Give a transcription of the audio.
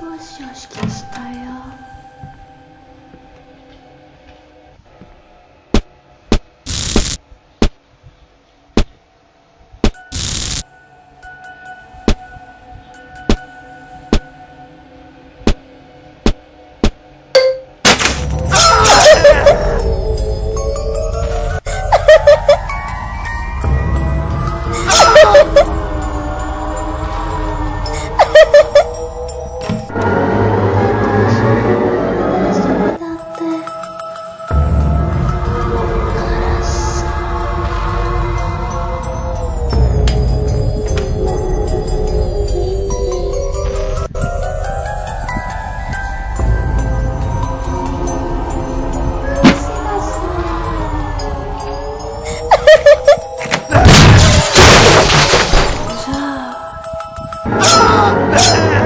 帽子を指揮したよ。ハハハハ Amém.